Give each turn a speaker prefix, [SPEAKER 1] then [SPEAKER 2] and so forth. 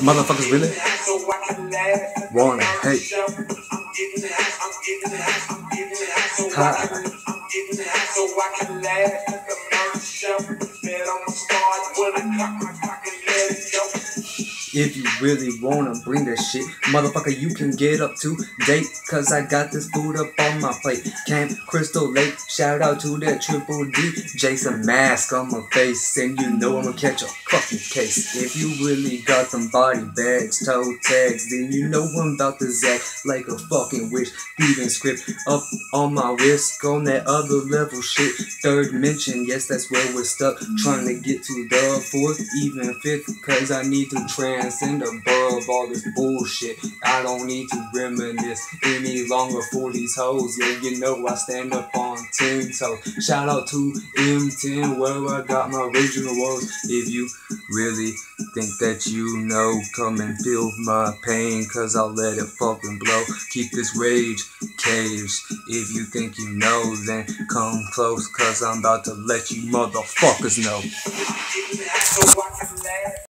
[SPEAKER 1] Motherfuckers really wanna hate. If you really wanna bring that shit, motherfucker, you can get up to date. Cause I got this food up on my plate. Camp Crystal Lake, shout out to that Triple D. Jason mask on my face, and you know I'ma catch a fucking case. If you really got them body bags, toe tags, then you know I'm about to zack like a fucking witch. Even script up on my wrist, on that other level shit. Third mention, yes, that's where we're stuck. Trying to get to the fourth, even fifth, cause I need to transcend above all this bullshit. I don't need to reminisce any longer for these hoes. Yeah, you know I stand up on 10 toes. Shout out to M10, where I got my original woes. If you really think that you know, come and feel my pain, cause I'll let it fucking blow. Keep this rage caged. If you think you know, then come close, cause I'm about to let you motherfuckers know.